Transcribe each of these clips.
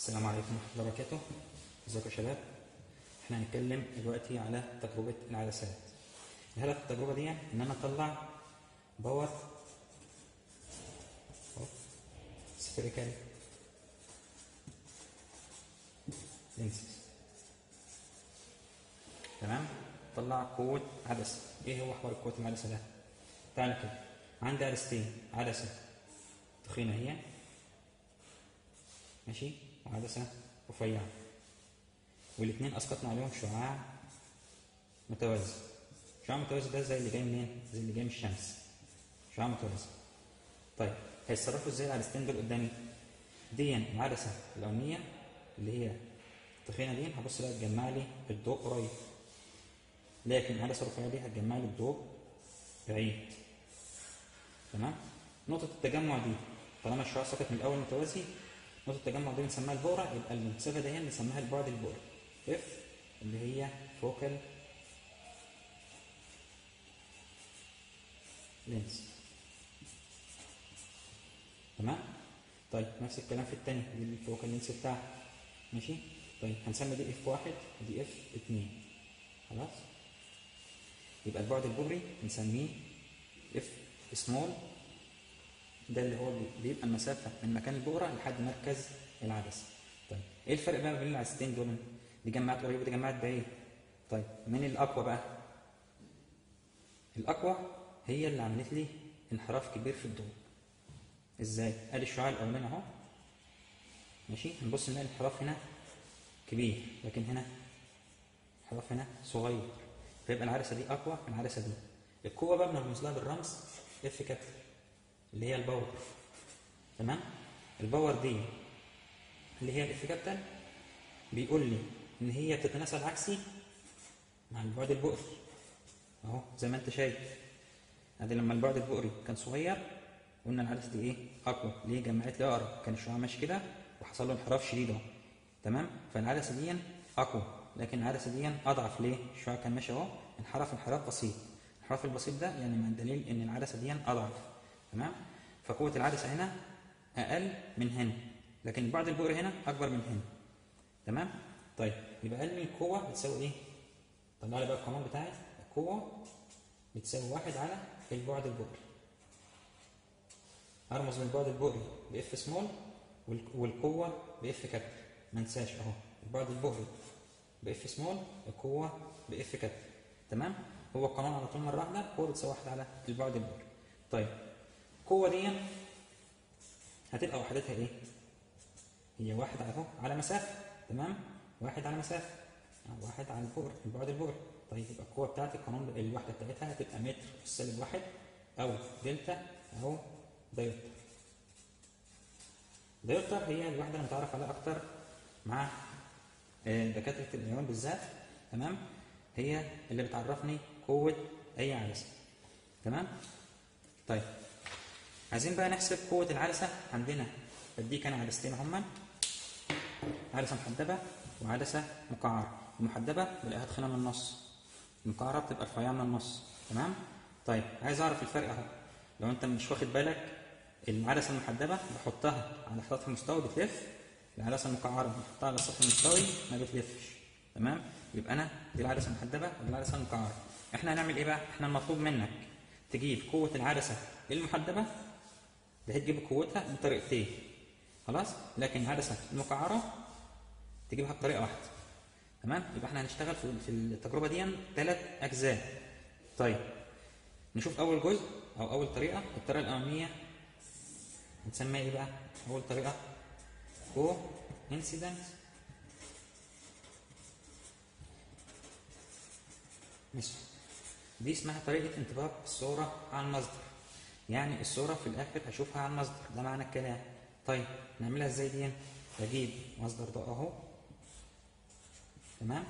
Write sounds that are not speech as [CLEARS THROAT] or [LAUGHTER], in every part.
السلام عليكم ورحمة الله وبركاته. إزيكم يا شباب؟ إحنا هنتكلم دلوقتي على تجربة العدسات. الهدف التجربة دي إن أنا أطلع power spherical lenses تمام؟ طلع قوة عدسة. إيه هو حوار قوة العدسة ده؟ تعالى كده. عندي عدستين. عدسة تخينة هي. ماشي؟ وعدسة رفيعة والاثنين اسقطنا عليهم شعاع متوازي. شعاع متوازي ده زي اللي جاي منين؟ زي اللي جاي من الشمس. شعاع متوازي. طيب هيتصرفوا إزاي العدستين دول قدامي؟ دي العدسة الأولانية اللي هي التخينة دي هبص لها تجمع لي الضوء قريب. لكن العدسة الرفيعة دي هتجمع لي الضوء بعيد. تمام؟ نقطة التجمع دي طالما الشعاع سقط من الأول متوازي نقطة التجمع دي بنسميها البؤرة يبقى المسافة دي بنسميها البعد البؤري F اللي هي focal length تمام؟ طيب نفس الكلام في التاني دي ال focal length بتاعها. ماشي؟ طيب هنسمي دي F واحد ودي F اتنين. خلاص؟ يبقى البعد البؤري بنسميه F small ده اللي هو بيبقى المسافة من مكان البؤرة لحد مركز العدسة. طيب إيه الفرق بقى بين العدستين دول؟ دي جمعت قريب ودي جمعت بعيد. طيب مين الأقوى بقى؟ الأقوى هي اللي عملت لي انحراف كبير في الضوء. إزاي؟ أدي الشعاع الأولاني أهو. ماشي؟ هنبص نلاقي الانحراف هنا كبير لكن هنا الانحراف هنا صغير. فيبقى العدسة دي أقوى من العدسة دي. القوة بقى بنرمز لها بالرمز F capital. اللي هي ال power. تمام؟ ال power دي اللي هي ال F capital بيقول لي إن هي تتناسب عكسي مع البعد البؤري. أهو زي ما أنت شايف. أدي لما البعد البؤري كان صغير قلنا العدسه دي إيه؟ أقوى. ليه جمعت لي أقرب؟ كان الشعاع ماشي كده وحصل له انحراف شديد أهو. تمام؟ فالعدسه دي أقوى. لكن العدسه دي أضعف. ليه؟ الشعاع كان ماشي أهو. انحرف انحراف بسيط. الانحراف البسيط ده يعني من دليل إن العدسه دي أضعف. تمام؟ فقوة العدسة هنا أقل من هنا لكن البعد البؤري هنا أكبر من هنا تمام؟ طيب يبقى من القوة بتساوي إيه؟ طلع لي بقى القانون بتاعي القوة بتساوي واحد على البعد البؤري أرمز للبعد البؤري ب F small والقوة ب F capital ما انساش أهو. البعد البؤري ب F small القوة ب F capital تمام؟ هو القانون على طول مرة واحدة. القوة بتساوي واحد على البعد البؤري طيب القوة دي هتبقى وحدتها إيه؟ هي واحد اهو على مسافة تمام؟ واحد على مسافة واحد على البؤر البعد البؤري طيب يبقى القوة بتاعتي القانون الوحدة بتاعتها هتبقى متر في سالب واحد أو دلتا أو diopter diopter هي الوحدة اللي متعرف عليها أكتر مع دكاترة العيون بالذات تمام؟ هي اللي بتعرفني قوة أي عدسة تمام؟ طيب عايزين بقى نحسب قوة العدسة عندنا. بديك أنا عدستين هما عدسة محدبة وعدسة مقعرة المحدبة بلاقيها تخينة من النص. المقعرة بتبقى رفيعة من النص. تمام؟ طيب عايز أعرف الفرق أهو. لو أنت مش واخد بالك العدسة المحدبة بحطها على سطح المستوي بتلف. العدسة المقعرة بحطها على السطح المستوي ما بتلفش. تمام؟ يبقى أنا دي العدسة المحدبة ودي العدسة المقعرة إحنا هنعمل إيه بقى؟ إحنا المطلوب منك تجيب قوة العدسة المحدبة هتجيب قوتها بطريقتين خلاص؟ لكن العدسه المقعرة تجيبها بطريقة واحدة. تمام؟ يبقى إحنا هنشتغل في التجربة دي ثلاث أجزاء. طيب نشوف أول جزء أو أول طريقة. الطريقة الأولانية هنسميها إيه بقى؟ أول طريقة. كو انسيدنت ماشي. دي اسمها طريقة انطباق الصورة على المصدر. يعني الصورة في الآخر هشوفها على المصدر ده معنى الكلام. طيب نعملها إزاي دي بجيب مصدر ضوء أهو. تمام؟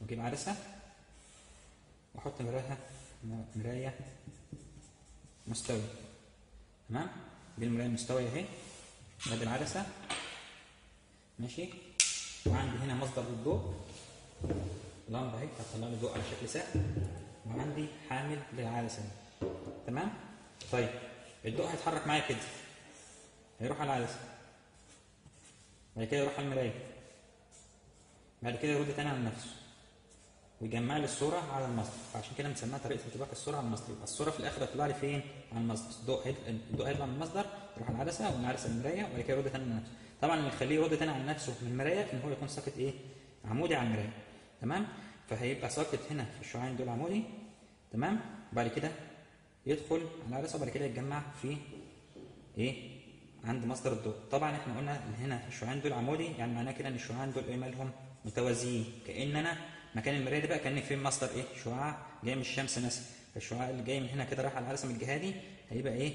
وأجيب عدسة. وأحط مراية مراية مستوية. تمام؟ دي المراية المستوية أهي. ادي العدسة. ماشي؟ وعندي هنا مصدر للضوء. لمبة أهي هتطلع لي ضوء على شكل سهم وعندي حامل للعدسة تمام؟ طيب الضوء هيتحرك معايا كده. هيروح على العدسة. بعد كده يروح على المراية. بعد كده يرد تاني على نفسه ويجمع لي الصورة على المصدر. فعشان كده بنسميها طريقة انطباق الصورة على المصدر. يبقى الصورة في الآخر هتطلع لي فين؟ على المصدر. الضوء الضوء هيطلع من المصدر يروح على العدسة ومن العدسه للمرايه وبعد كده يرد تاني على نفسه طبعا اللي يخليه يرد تاني على نفسه من المراية إن هو يكون ساقط إيه؟ عمودي على المراية. تمام؟ فهيبقى ساقط هنا في الشعاعين دول عمودي. تمام؟ وبعد كده يدخل على العدسه وبعد كده يتجمع في إيه؟ عند مصدر الضوء. طبعا إحنا قلنا إن هنا الشعاعين دول عمودي يعني معناه كده إن الشعاعين دول إيه مالهم متوازيين. كان أنا مكان المراية ده بقى كان في مصدر إيه؟ شعاع جاي من الشمس مثلا. فالشعاع اللي جاي من هنا كده رايح على العدسة من الجهة دي هيبقى إيه؟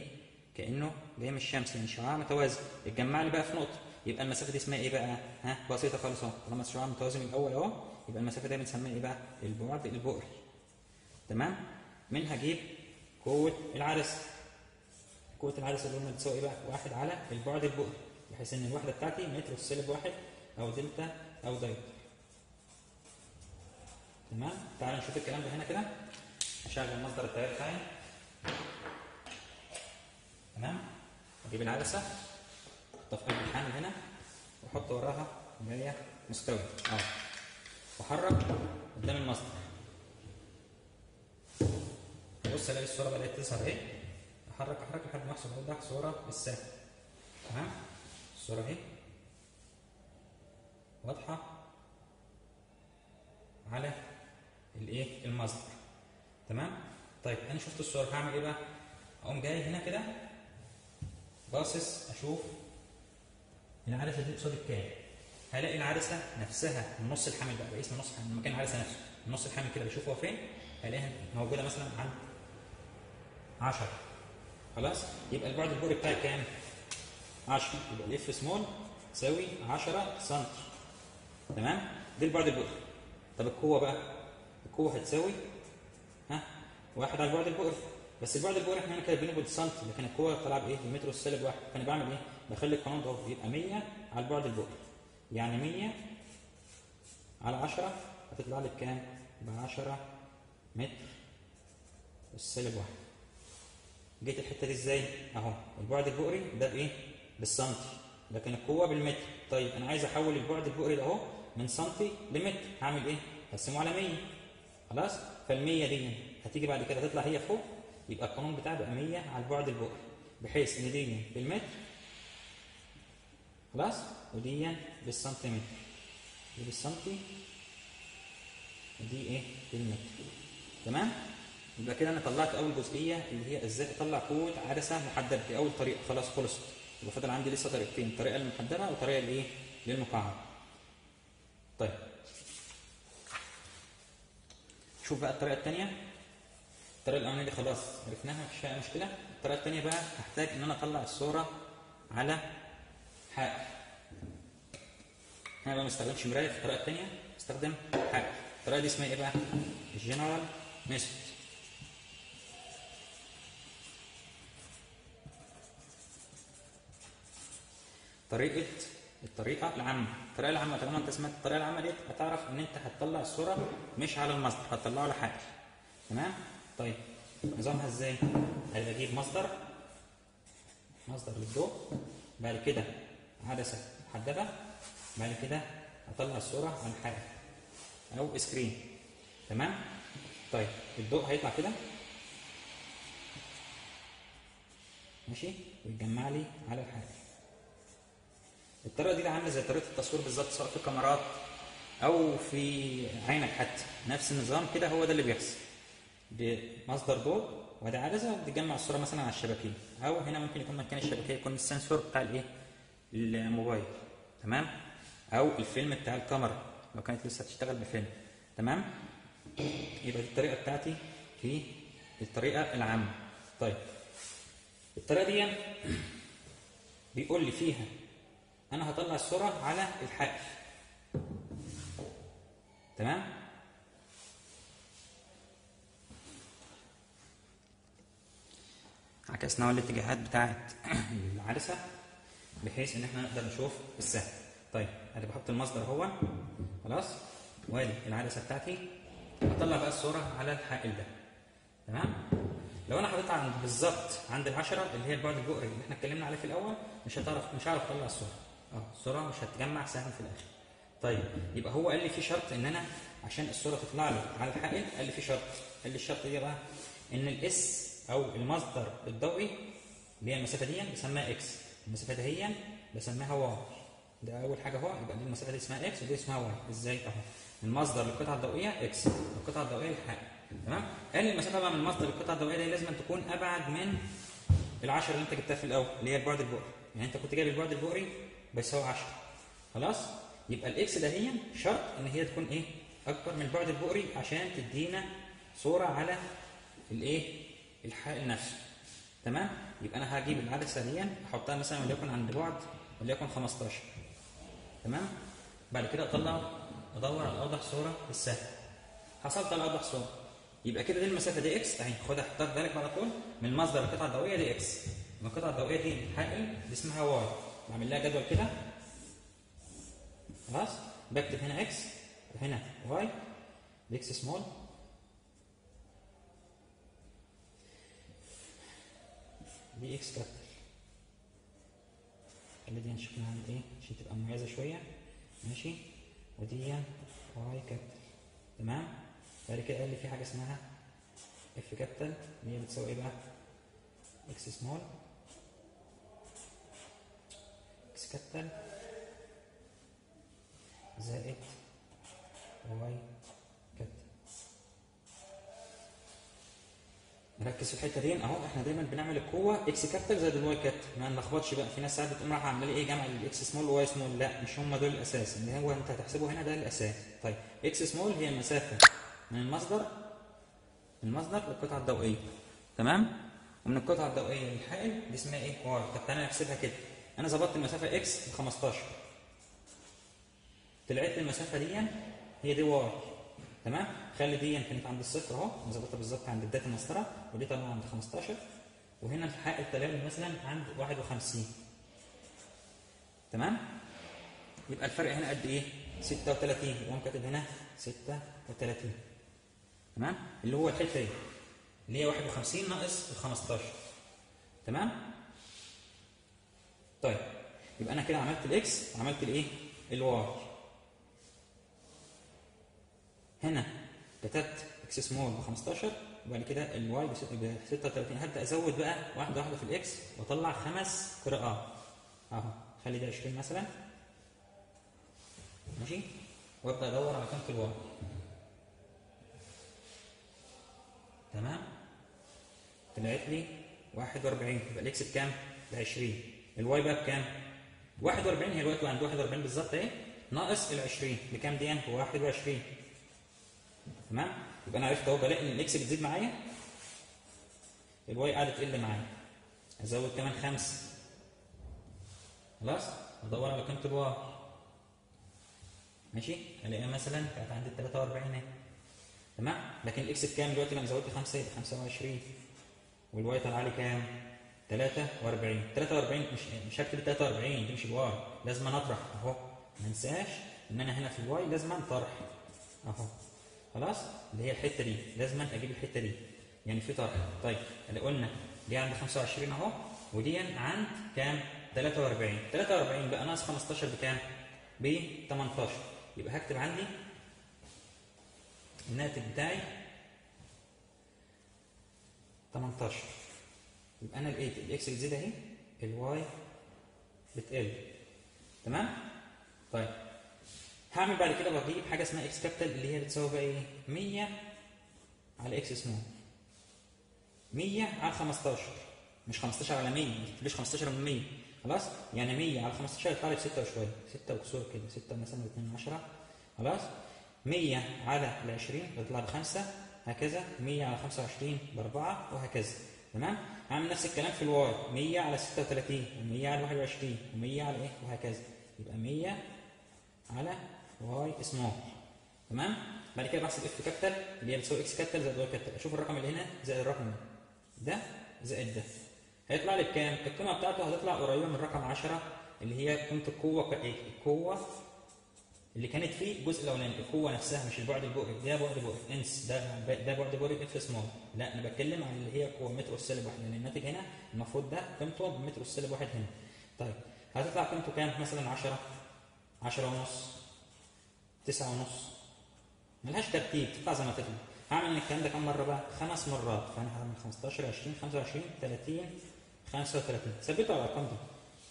كأنه جاي من الشمس يعني شعاع متوازي. اتجمع لي بقى في نقطة. يبقى المسافة دي اسمها إيه بقى؟ ها؟ بسيطة خالص أهو. طالما الشعاع متوازي من الأول أهو يبقى المسافة دي بنسميها إيه بقى؟ البعد البؤري. تمام؟ منها أجيب قوة العدسه قوة العدسة اللي قلنا بتساوي بقى؟ واحد على البعد البؤري بحيث إن الوحدة بتاعتي متر في سالب واحد أو دلتا أو دايرة. تمام؟ تعالوا نشوف الكلام ده هنا كده. اشغل مصدر التيار بتاعي. تمام؟ أجيب العدسة احطها في قلب الحامل هنا وأحط وراها مراية مستوية أهو. وأحرك قدام المصدر. بص ألاقي الصورة بدأت تظهر إيه؟ احرك أحرك لحد ما احسب اوضح صورة بالسهم. تمام؟ الصورة اهي واضحة؟ على الإيه؟ المصدر. تمام؟ طيب أنا شفت الصورة هعمل إيه بقى؟ أقوم جاي هنا كده باصص أشوف العدسه دي قصاد الكام؟ هلاقي العدسه نفسها النص الحامل بقى باسم النص الحامل مكان العدسه نفسه. النص الحامل كده بشوفه فين هلاقيها موجودة مثلا عند 10 خلاص؟ يبقى البعد البؤري بتاعي كام؟ 10 يبقى ال F small تساوي 10 سم تمام؟ دي البعد البؤري طب القوة بقى؟ القوة هتساوي؟ ها؟ واحد على البعد البؤري بس البعد البؤري إحنا هنا كاتبينه بالسنتي لكن القوة طالعه بايه بالمتر والسالب واحد. فأنا بعمل إيه؟ بخلي القانون ده يبقى 100 على البعد البؤري يعني 100 على 10 هتطلع لي بكام؟ ب 10 متر والسالب واحد. جيت الحتة دي إزاي؟ اهو البعد البؤري ده بإيه؟ بالسنتي. لكن القوة بالمتر. طيب أنا عايز أحول البعد البؤري ده أهو من سنتي لمتر. هعمل إيه؟ هقسمه على 100 خلاص؟ فال100 دي هتيجي بعد كده تطلع هي فوق يبقى القانون بتاعي بقى 100 على البعد البؤري. بحيث إن دي بالمتر. خلاص؟ ودي بالسنتيمتر. دي بالسنتي. ودي إيه؟ بالمتر. تمام؟ يبقى كده أنا طلعت أول جزئية اللي هي إزاي اطلع قوه عدسة محددة دي أول طريقه خلاص خلصت يبقى فاضل عندي لسه طريقتين الطريقة المحددة والطريقة الإيه؟ للمقعره طيب. شوف بقى الطريقة الثانية الطريقة الأولانية دي خلاص عرفناها مفيش فيها مشكلة. الطريقة الثانية بقى احتاج إن أنا أطلع الصورة على حائط أنا بقى ما استخدمش مراية في الطريقة الثانية استخدم حائط الطريقة دي اسمها إيه بقى؟ الجنرال ميثود. طريقة الطريقة العامة. الطريقة العامة طالما انت سمعت الطريقة العامة ديت هتعرف ان انت هتطلع الصورة مش على المصدر هتطلعه على حائط تمام؟ طيب نظامها إزاي؟ هيبقى أجيب مصدر مصدر للضوء بعد كده عدسة محدبه بعد كده اطلع الصورة على حائط أو سكرين تمام؟ طيب الضوء هيطلع كده. ماشي؟ ويتجمع لي على الحائط الطريقة دي عامله زي طريقة التصوير بالظبط سواء في كاميرات أو في عينك حتى. نفس النظام كده هو ده اللي بيحصل. بمصدر ضوء وادي عدسه بتجمع الصورة مثلا على الشبكيه أو هنا ممكن يكون مكان الشبكيه يكون السنسور بتاع الإيه؟ الموبايل. تمام؟ أو الفيلم بتاع الكاميرا لو كانت لسه هتشتغل بفيلم. تمام؟ يبقى دي الطريقة بتاعتي في الطريقة العامة. طيب. الطريقة دي بيقول لي فيها أنا هطلع الصورة على الحائط تمام؟ عكسنا الاتجاهات بتاعت [CLEARS THROAT] العدسه بحيث إن إحنا نقدر نشوف السهم. طيب ادي بحط المصدر اهو خلاص؟ وادي العدسه بتاعتي. هطلع بقى الصورة على الحائل ده. تمام؟ لو أنا حطيتها بالظبط عند العشرة اللي هي البعد البؤري اللي إحنا اتكلمنا عليه في الأول مش هتعرف مش هعرف أطلع الصورة. آه الصورة مش هتجمع سهم في الآخر. طيب يبقى هو قال لي في شرط إن أنا عشان الصورة تطلع لي على الحائط قال لي في شرط. قال لي الشرط إيه بقى؟ إن الإس أو المصدر الضوئي اللي هي المسافة دي بسميها إكس. المسافة دهيا بسميها Y. ده أول حاجة اهو يبقى دي المسافة دي اسمها X ودي اسمها Y. إزاي؟ أهو. المصدر للقطعة الضوئية X القطعة الضوئية الحائط تمام؟ قال لي المسافة بقى من مصدر القطعه الضوئية دي لازم تكون أبعد من العشرة اللي أنت جبتها في الأول اللي هي البعد البؤري. يعني أنت كنت جايب البعد البؤري بيساوي 10 خلاص؟ يبقى ال X ده هي شرط إن هي تكون إيه؟ أكبر من البعد البؤري عشان تدينا صورة على الايه الحائل نفسه تمام؟ يبقى أنا هجيب العدسه دي أحطها مثلا وليكن عند بعد وليكن 15 تمام؟ بعد كده أطلع أدور على أوضح صورة للسهم حصلت على أوضح صورة. يبقى كده دي المسافة دي x أهي خدها حطها في بالك على طول من مصدر القطعة الضوئية دي x القطعة الضوئية دي الحائل دي اسمها y. بعمل لها جدول كده. خلاص؟ بكتب هنا x وهنا y x small دي x capital دي نشوف نعمل إيه عشان تبقى مميزة شوية. ماشي؟ ودي y capital تمام؟ بعد كده قال لي في حاجة اسمها F capital اللي هي بتساوي إيه بقى؟ إكس سمول capital زائد y capital نركز في الحتة دي. أهو إحنا دايما بنعمل القوة x capital زائد ال y capital ما نلخبطش بقى. في ناس ساعات بتقوم رايحة عاملة إيه جمع ال x small وال y small لا مش هم دول الأساس. اللي هو أنت هتحسبه هنا ده الأساس. طيب إكس سمول هي المسافة من المصدر المصدر للقطعة الضوئية. تمام؟ ومن القطعة الضوئية للحائل دي اسمها إيه؟ y. طب تعالى نحسبها كده. أنا ظبطت المسافة x ب 15 طلعت المسافة دي هي دي y. تمام؟ خلي دي كانت عند الصفر أهو. مظبطها بالظبط عند بدايه المسطرة ودي طبعا عند 15 وهنا الحائل طلع لي مثلا عند 51 تمام؟ يبقى الفرق هنا قد إيه؟ 36 يقوم كاتب هنا 36 تمام؟ اللي هو الحتة دي اللي هي 51 ناقص ال 15 تمام؟ طيب يبقى أنا كده عملت ال x وعملت الإيه؟ ال y. هنا كتبت إكس سمول ب 15 وبعد كده ال y ب 36 هبدأ أزود بقى واحدة واحدة في ال x وأطلع خمس قراءات. أهو خلي ده 20 مثلا. ماشي؟ وأبدأ أدور على قيمه ال y. تمام؟ طلعت لي 41 يبقى ال x بكام؟ ب 20 ال y بقى بكام؟ 41 هي الوقت عند 41 بالظبط اهي ناقص ال 20 بكام دي؟ ب 21 تمام؟ يبقى أنا عرفت أهو بلاقي إن ال x بتزيد معايا ال y قاعدة تقل معايا أزود كمان خمسة خلاص؟ أدور على قيمه ال y ماشي؟ ألاقيها مثلا كانت عندي 43 اهي تمام؟ لكن ال x بكام دلوقتي لما زودت 5 يبقى 25 وال y طلع لي كام؟ 43 43 مش مش هكتب 43 دي مش ال y. لازم أطرح أهو. ما انساش إن أنا هنا في ال y لازم طرح أهو. خلاص؟ اللي هي الحتة دي. لازم أجيب الحتة دي. يعني في طرح. طيب اللي قلنا دي عند 25 أهو. ودي عند كام؟ 43 43 بقى ناقص 15 بكام؟ ب 18 يبقى هكتب عندي الناتج بتاعي 18 يبقى أنا لقيت ال x بتزيد أهي ال y بتقل تمام؟ طيب. هعمل بعد كده بجيب حاجة اسمها x capital اللي هي بتساوي بقى إيه؟ 100 على إكس سمول 100 على 15 مش 15 على 100 ما تكتبليش 15 من 100 خلاص؟ يعني 100 على 15 يطلع لي 6 وشوية. 6 وكسور كده 6 مثلا 2 10 خلاص؟ 100 على ال 20 يطلع ب 5 هكذا. 100 على 25 ب 4 وهكذا. تمام؟ هعمل نفس الكلام في ال y. 100 على 36 و100 على 21 و100 على إيه؟ وهكذا. يبقى 100 على واي سمول تمام؟ بعد كده بحسب F capital اللي هي بتساوي x capital زائد y capital. أشوف الرقم اللي هنا زائد الرقم ده زائد ده. هيطلع لي بكام؟ القيمة بتاعته هتطلع قريبة من رقم 10 اللي هي قيمه القوه القوه اللي كانت في الجزء الأولاني القوة نفسها مش البعد البؤري ده بعد بؤري إنس ده ده بعد بؤري f small لا أنا بتكلم عن اللي هي قوة متر والسالب واحد. لأن الناتج هنا المفروض ده قيمته بمتر والسالب واحد هنا. طيب هتطلع قيمته كام؟ مثلا 10 10 ونص. 9 ونص. ملهاش ترتيب تطلع زي ما تطلع. هعمل الكلام ده كام مرة بقى؟ خمس مرات. فأنا هعمل 15 20 25 30 35 ثبتوا على الأرقام دي.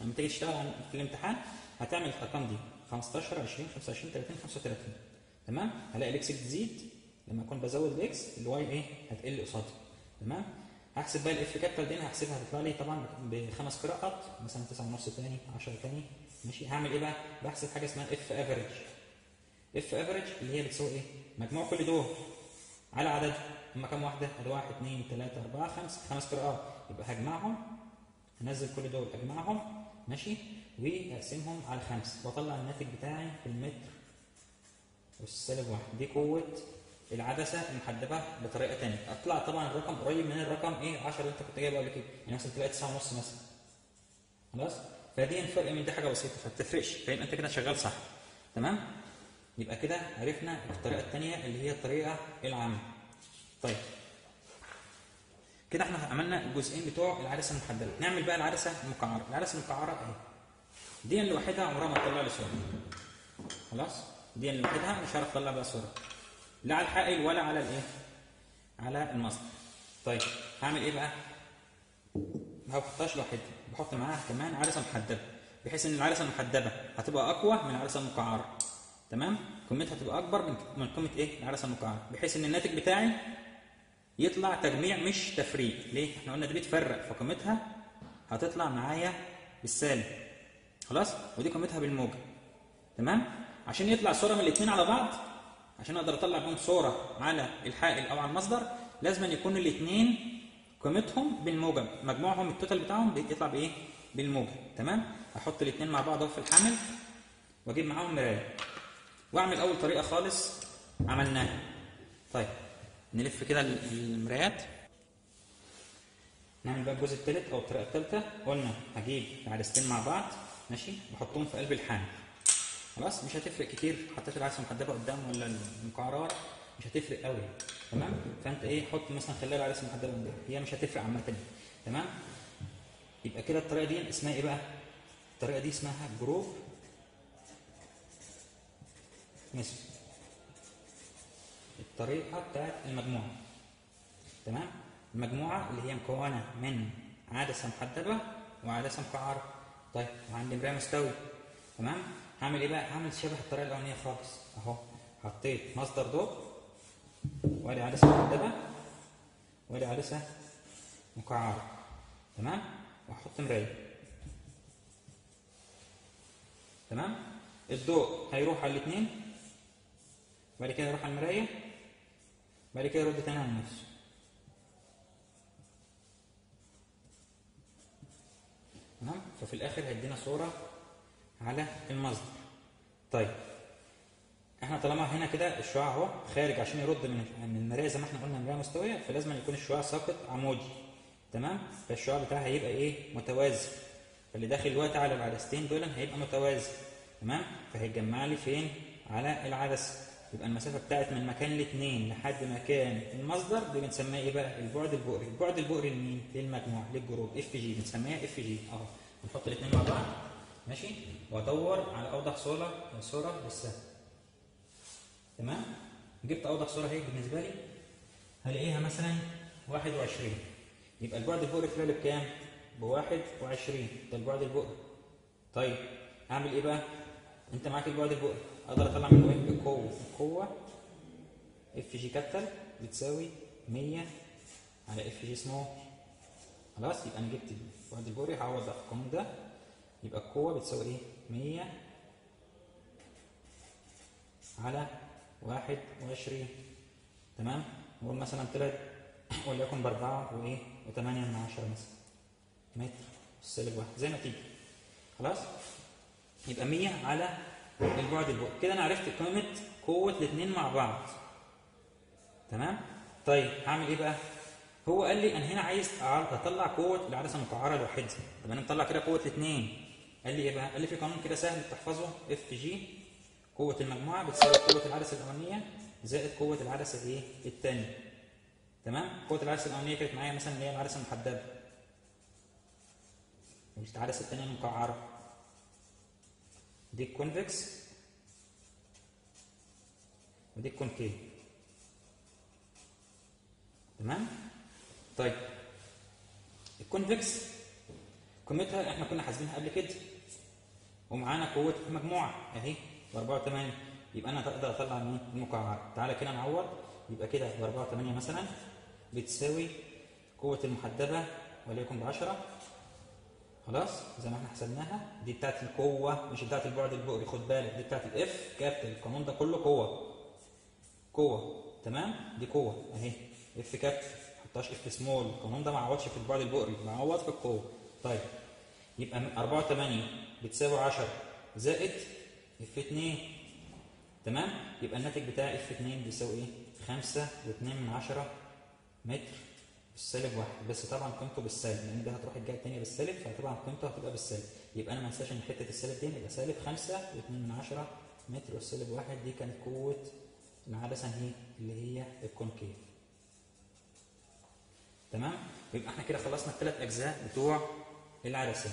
لما تيجي تشتغل في الامتحان هتعمل الأرقام دي. 15 20 25 30 35 تمام؟ هلاقي ال x تزيد لما أكون بزود ال x ال y إيه؟ هتقل قصادي. تمام؟ هحسب بقى ال F capital دي هحسبها هتطلع لي طبعا بخمس قراءات مثلا 9 ونص تاني 10 تاني. ماشي؟ هعمل إيه بقى؟ بحسب حاجة اسمها F average F average اللي هي بتساوي إيه؟ مجموع كل دول على عدد. هما كام واحدة؟ أدي 1 2 3 4 5 خمس قراءات. يبقى هجمعهم. هنزل كل دول اجمعهم ماشي؟ واقسمهم على خمسه وأطلع الناتج بتاعي في المتر. والسالب واحد. دي قوة العدسة المحدبة بطريقة ثانية أطلع طبعا الرقم قريب من الرقم إيه 10 اللي أنت كنت جايبه قبل كده. يعني مثلا تلاقي 9 ونص مثلا. خلاص؟ فدي الفرق من دي حاجة بسيطة. فما بتفرقش فيبقى أنت كده شغال صح. تمام؟ يبقى كده عرفنا الطريقة الثانية اللي هي الطريقة العامة. طيب. كده إحنا عملنا الجزئين بتوع العدسة المحدده نعمل بقى العدسة المقعره العدسة المقعره اهي دي لوحدها عمرها ما تطلع لي صوره خلاص؟ دي لوحدها مش هعرف اطلع بقى صوره لا على الحائل ولا على الايه؟ على المصدر. طيب هعمل إيه بقى؟ ما بحطهاش لوحدها بحط معاها كمان عدسه محدبة بحيث إن العدسه المحدبة هتبقى أقوى من العدسه المقعرة. تمام؟ قيمتها تبقى أكبر من من قيمه إيه؟ العدسه المقعرة. بحيث إن الناتج بتاعي يطلع تجميع مش تفريق. ليه؟ إحنا قلنا دي بتفرق فقيمتها هتطلع معايا بالسالب. خلاص؟ ودي قيمتها بالموجب تمام؟ عشان يطلع صورة من الاثنين على بعض عشان أقدر أطلع بهم صورة على الحائل أو على المصدر لازم أن يكون الاثنين قيمتهم بالموجب مجموعهم التوتال بتاعهم بيطلع بإيه؟ بالموجب تمام؟ هحط الاثنين مع بعض في الحامل وأجيب معاهم مراية. وأعمل أول طريقة خالص عملناها. طيب نلف كده المرايات. نعمل بقى الجزء الثالث أو الطريقة الثالثه قلنا هجيب العدستين مع بعض. ماشي؟ واحطهم في قلب الحامل. خلاص؟ مش هتفرق كتير. حطيت العدسة المحدبه قدام ولا المقعره مش هتفرق قوي. تمام؟ فأنت إيه؟ حط مثلا خليها العدسة المحدبه قدام. هي مش هتفرق عامة. تمام؟ يبقى كده الطريقة دي اسمها إيه بقى؟ الطريقة دي اسمها group method الطريقة بتاعت المجموعة. تمام؟ المجموعة اللي هي مكونة من عدسة محدبة وعدسة مقعره طيب وعندي مرايه مستوي تمام؟ هعمل إيه بقى؟ هعمل شبه الطريقة الأولانية خالص. أهو حطيت مصدر ضوء. وأدي عدسه محدبه وأدي عدسه مقعره تمام؟ وأحط مراية. تمام؟ الضوء هيروح على الاثنين بعد كده يروح على المراية. بعد كده يرد تاني على نفسه تمام ففي الآخر هيدينا صورة على المصدر. طيب. إحنا طالما هنا كده الشعاع أهو خارج عشان يرد من من المراية زي ما إحنا قلنا المراية مستوية فلازم يكون الشعاع ساقط عمودي. تمام؟ فالشعاع بتاعها هيبقى إيه؟ متوازي. فاللي داخل دلوقتي على العدستين دول هيبقى متوازي. تمام؟ فهيتجمع لي فين؟ على العدسة. يبقى المسافة بتاعت من مكان الاثنين لحد مكان المصدر دي بنسميها إيه بقى؟ البعد البؤري. البعد البؤري لمين؟ للمجموع لل group. FG بنسميها FG اهو. نحط الاثنين مع بعض. ماشي؟ وادور على أوضح صورة صورة للسهم. تمام؟ جبت أوضح صورة أهي بالنسبة لي. هلاقيها مثلا 21 يبقى البعد البؤري في بكام ب 21 ده البعد البؤري. طيب أعمل إيه بقى؟ أنت معاك البعد البؤري. أقدر أطلع منه إيه القوه القوه FG capital بتساوي 100 على fg small خلاص يبقى أنا جبت البعد البؤري هعوض القانون ده. يبقى القوة بتساوي إيه؟ 100 على 21 تمام؟ نقول مثلا طلعت [COUGHS] وليكن بأربعة وإيه؟ وثمانية من عشرة مثلا. متر السالب واحد. زي ما تيجي. خلاص؟ يبقى 100 على البعد البؤري كده أنا عرفت قيمة قوة الاثنين مع بعض. تمام؟ طيب هعمل إيه بقى؟ هو قال لي أنا هنا عايز أطلع قوة العدسة المقعرة لوحدها. طب أنا مطلع كده قوة الاثنين قال لي إيه بقى؟ قال لي في قانون كده سهل تحفظه FG قوة المجموعة بتساوي قوة العدسة الأولانية زائد قوة العدسة الايه الثانية تمام؟ قوة العدسة الأولانية كانت معايا مثلا اللي هي العدسة المحدبة. والعدسة الثانية المقعرة. دي ال convex ودي ال concave تمام طيب ال convex قيمتها إحنا كنا حاسبينها قبل كده ومعانا قوة المجموعة اهي ب 4 8 يبقى أنا أقدر اطلع مين المقعر تعالى كده نعوض يبقى كده ب 4 8 مثلا بتساوي قوة المحدبة وليكن ب 10 خلاص؟ زي ما إحنا حسبناها. دي بتاعت القوة مش بتاعت البعد البؤري. خد بالك دي بتاعت ال F capital القانون ده كله قوة. قوة. تمام؟ دي قوة. اهي. F capital ما تحطهاش f small القانون ده ما عوضش في البعد البؤري معوض في القوة. طيب. يبقى 4 8 بتساوي 10 زائد F 2 تمام؟ يبقى الناتج بتاع F 2 بيساوي إيه؟ 5 و2 من 10 متر بالسالب واحد. بس طبعا قيمته بالسالب لأن ده هتروح الجهة الثانية بالسالب فطبعا قيمته هتبقى بالسالب. يبقى أنا ما انساش إن حتة السالب دي يبقى سالب 5 و2 من 10 متر والسالب واحد دي كانت قوة العدسه هي اللي هي ال concave. تمام؟ يبقى إحنا كده خلصنا الثلاث أجزاء بتوع العدسه